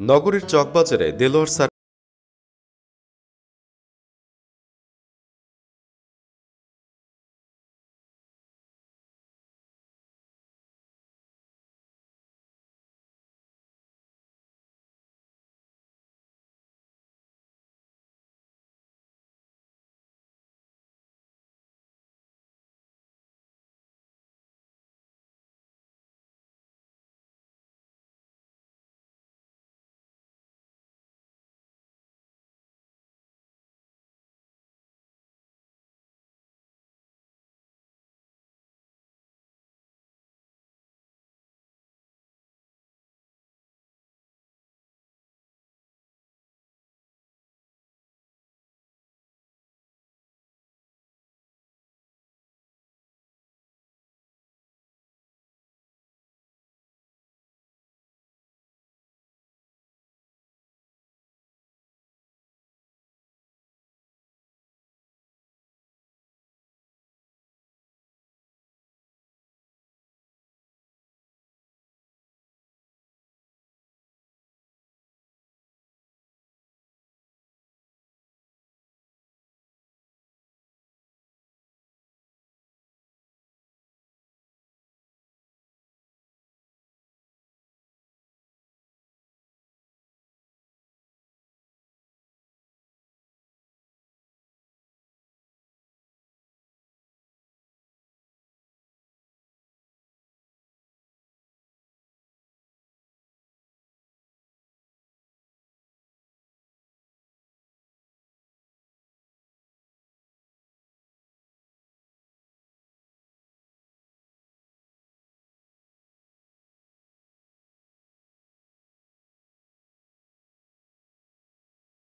নগরীর চকবাজারে দেলোয়ার